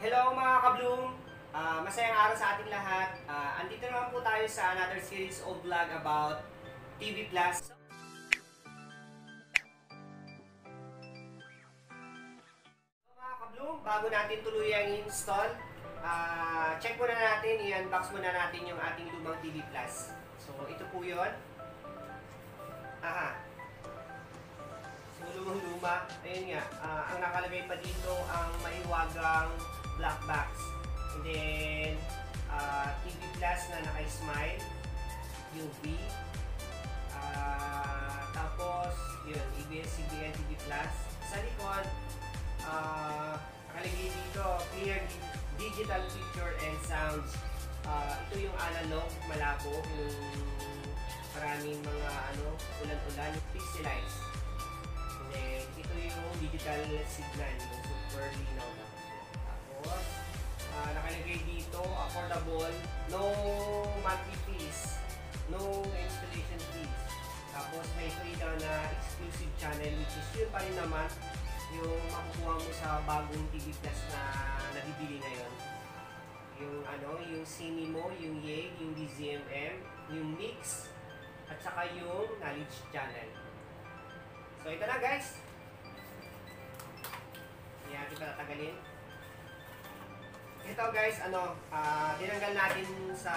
Hello mga ka-bloom! Ah, masayang araw sa ating lahat. Ah, andito naman po tayo sa another series of vlog about TV Plus. So, mga ka-bloom, bago natin tuluyang i-install, ah, check muna natin, i-unbox muna natin yung ating lumang TV Plus. So, ito po yun. Aha. So, lumang-luma. Ayun nga, ah, ang nakalagay pa dito ang mahiwagang black box. And then, uh, TV Plus na naka-smile, UV. Ah, tapos, yun, ABS-CBN TV Plus. Sa likod, ah, nakalagay dito, clear di- digital picture and sounds. Ah, ito yung analog, malabo, yung maraming mga ano, ulan-ulan, pixelized. And then, ito yung digital signal, yung super linaw na. Tapos, ah, nakalagay dito, affordable, no monthly fees, no installation fees. Tapos, may free daw na exclusive channel, which is yun pa rin naman, yung makukuha mo sa bagong TV Plus na nabibili ngayon. Yung ano, yung Cinemo, yung Yale, yung DZMM, yung Mix, at saka yung Knowledge Channel. So, ito na guys. Hindi natin patatagalin. Ito guys, ano, ah, tinanggal natin sa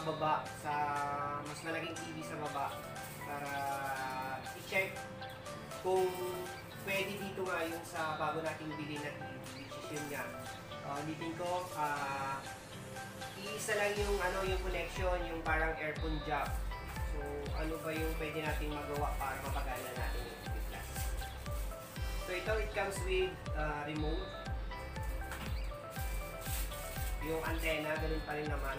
baba, sa mas malaking TV sa baba para i-check kung pwede dito nga yung sa bago nating bili na TV, which is yun nga. Uh, ulitin ko, ah, iisa lang yung ano yung connection, yung parang earphone jack. So, ano ba yung pwede nating magawa para mapagana natin yung TV Plus? So, ito, it comes with ah, remote. Yung antenna, ganun pa rin naman.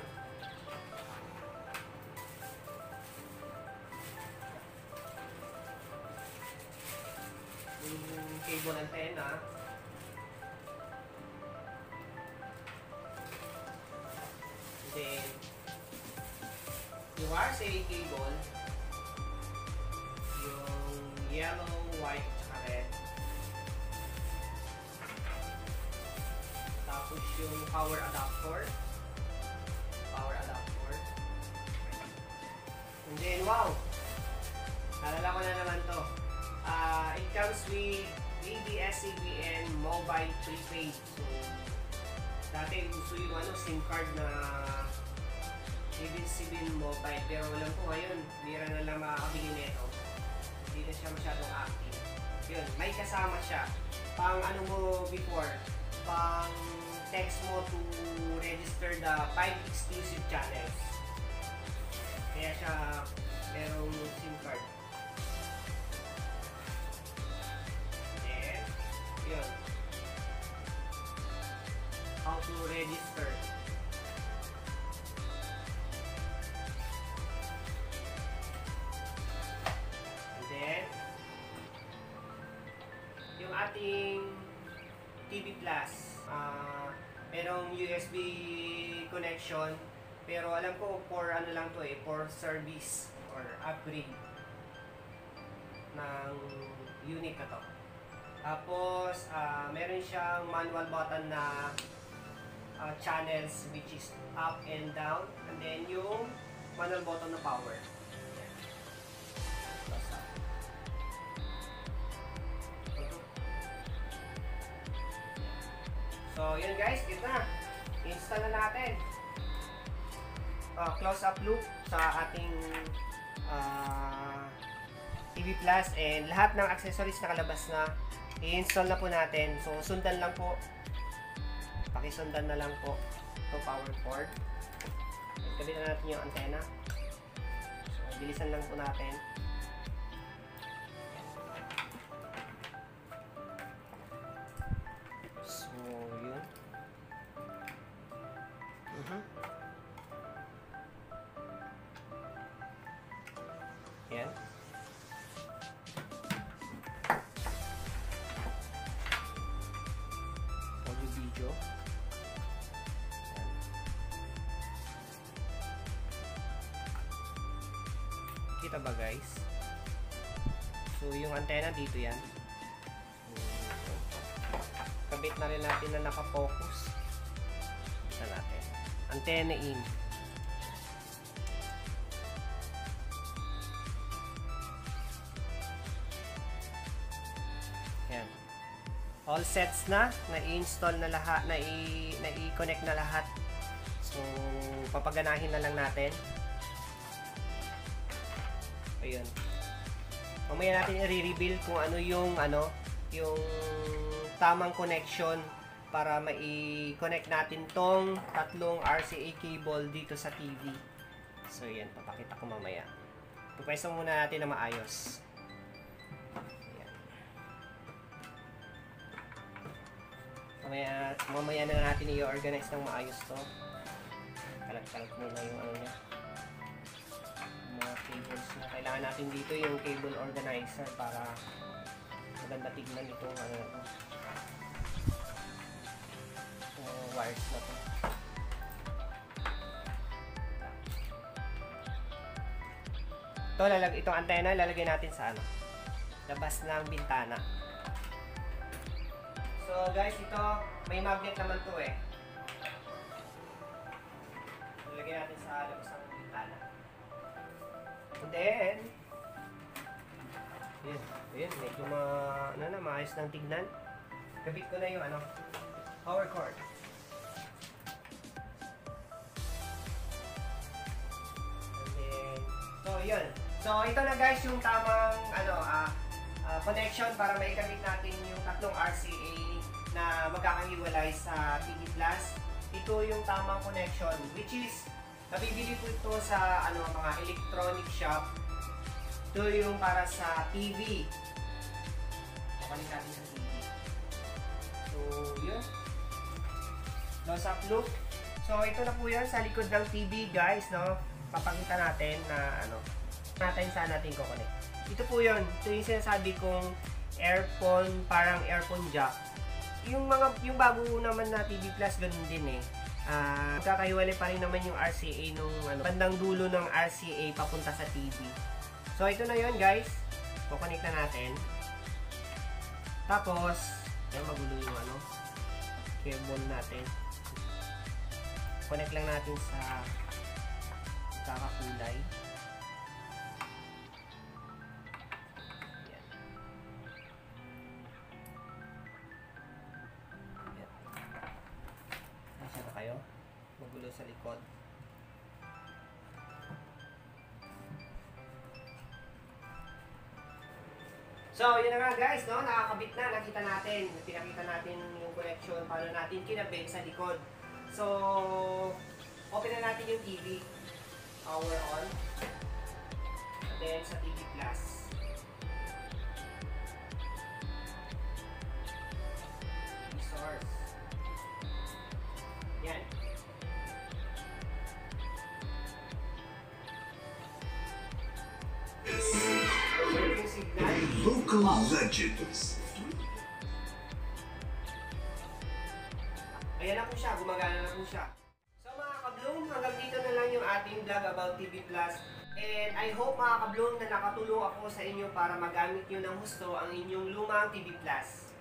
Yung cable antenna. Then, yung RCA cable, yung yellow, white, Tapos yung power adapter. Power adapter. And then, wow! Nalala ko na naman to. Ah, it comes with ABS-CBN mobile prepaid. So, dati gusto yung ano, SIM card na ABS-CBN mobile. Pero alam ko ngayon, bira na lang makakabili nito. Hindi na siya masyadong active. Yun, may kasama siya. Pang ano mo before, pang text mo to register the 5 exclusive channels. Kaya siya merong SIM card. Then, yun. How to register. And then, yung ating TV Plus, ah, merong USB connection, pero alam ko for ano lang to eh, for service or upgrade ng unit na to. Tapos, ah, meron siyang manual button na ah, channels which is up and down. And then yung manual button na power. So, yun guys, ito na. Install na natin. Ah, close-up loop sa ating ah, TV Plus and lahat ng accessories nakalabas na i-install na po natin. So, sundan lang po. Pakisundan na lang po ito power cord. Kabit na natin yung antenna. So, bilisan lang po natin. So, Kita ba guys? So yung antenna dito yan. Kabit na rin natin na nakafocus. antenna in. Yan. All sets na, na-install na lahat, na i-connect na lahat. So, papaganahin na lang natin. Ayun. Mamaya natin i-reveal kung ano yung ano, yung tamang connection para mai-connect natin tong tatlong RCA cable dito sa TV. So, yan. Papakita ko mamaya. Pupwesto muna natin na maayos. Ayan. Mamaya, mamaya na natin i-organize ng maayos to. Kalat-kalat muna yung ano niya. Kailangan natin dito yung cable organizer para maganda tignan itong ano na to. Wires na to. Ito, lalag itong antena, lalagay natin sa ano, labas ng bintana. So guys, ito, may magnet naman to eh. Lalagay natin sa labas ng bintana. Then, yun, yun, medyo ma, ano na, maayos ng tignan. Gabit ko na yung ano, power cord. And then, so yun. So ito na guys yung tamang ano ah ah, connection para maikabit natin yung tatlong RCA na magkakahiwalay sa TV Plus. Ito yung tamang connection which is nabibili ko ito sa ano mga electronic shop. Ito yung para sa TV. Papalit natin sa TV. So, yun. Close up look. So, ito na po yan sa likod ng TV, guys, no? Papakita natin na, ano, natin saan natin kukonek. Ito po yun. Ito yung sinasabi kong earphone, parang earphone jack. Yung mga, yung bago naman na TV Plus, ganun din eh. Ah, magkakahiwalay pa rin naman yung RCA nung ano, bandang dulo ng RCA papunta sa TV. So, ito na yun, guys. Kukonek na natin. Tapos, yan magulo yung ano, cable natin. Connect lang natin sa kakakulay. Yan. So, yun na nga guys, no? Nakakabit na, nakita natin. Pinakita natin yung connection, paano natin kinabit sa likod. So, open na natin yung TV. Power on. And then sa TV Plus. Local legends. Ayan na po siya, gumagana na po siya. So mga kablong, hanggang dito na lang yung ating vlog about TV Plus. And I hope mga kablong na nakatulong ako sa inyo para magamit nyo ng husto ang inyong lumang TV Plus.